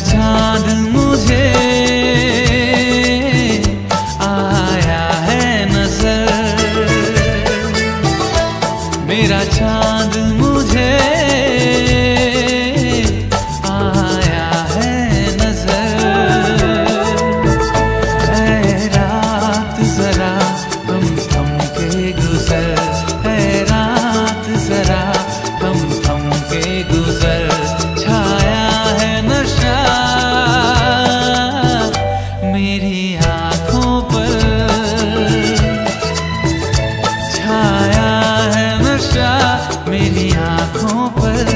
家的。तेरी आँखों पर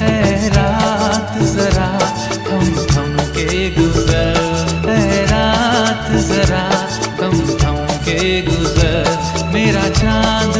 है रात जरा। तुम थम के गुजर है रात जरा। तुम थम के गुजर, मेरा चाँद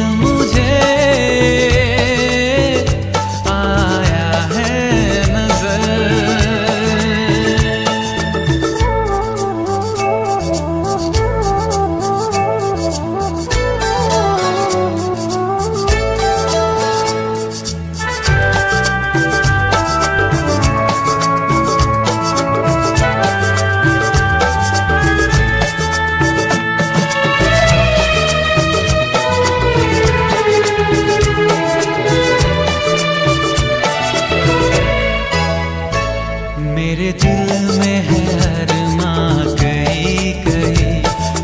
दिल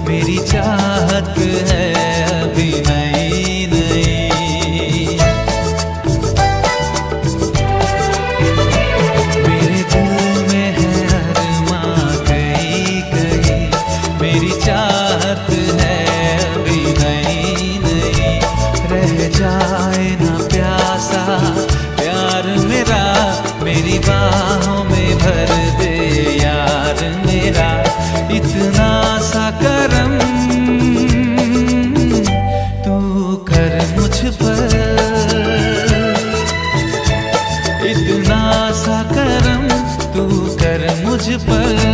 मेरी चाहत है अभी नई नई मेरे दिल मेरी चाहत है अभी नई रह जाए ना प्यासा, प्यार मेरा मेरी बाहों भर दे यार मेरा, इतना सा करम। तू कर मुझ पर। इतना सा करम तू कर मुझ पर।